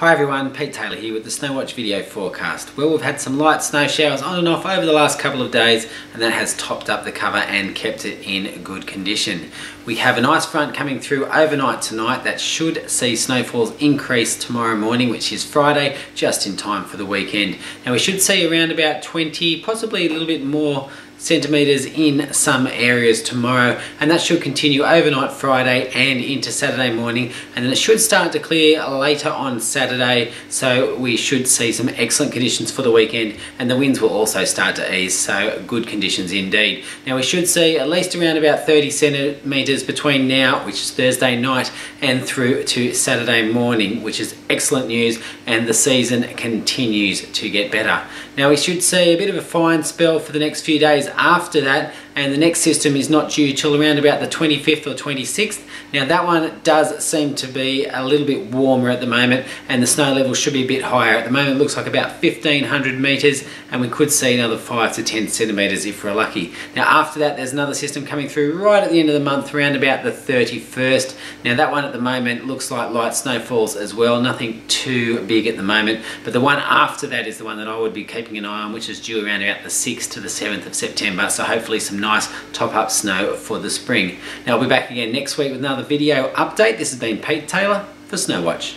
Hi everyone, Pete Taylor here with the Snowatch video forecast. Well, we've had some light snow showers on and off over the last couple of days and that has topped up the cover and kept it in good condition. We have an ice front coming through overnight tonight that should see snowfalls increase tomorrow morning, which is Friday, just in time for the weekend. Now we should see around about 20, possibly a little bit more centimetres in some areas tomorrow. And that should continue overnight Friday and into Saturday morning. And then it should start to clear later on Saturday. So we should see some excellent conditions for the weekend. And the winds will also start to ease. So good conditions indeed. Now we should see at least around about 30 centimetres between now which is Thursday night and through to Saturday morning which is excellent news. And the season continues to get better. Now we should see a bit of a fine spell for the next few days after that and the next system is not due till around about the 25th or 26th. Now that one does seem to be a little bit warmer at the moment and the snow level should be a bit higher. At the moment it looks like about 1500 metres and we could see another 5 to 10 centimetres if we're lucky. Now after that there's another system coming through right at the end of the month around about the 31st. Now that one at the moment looks like light snowfalls as well, nothing too big at the moment but the one after that is the one that I would be keeping an eye on which is due around about the 6th to the 7th of September so hopefully some nice top up snow for the spring. Now I'll be back again next week with another video update. This has been Pete Taylor for Snowatch.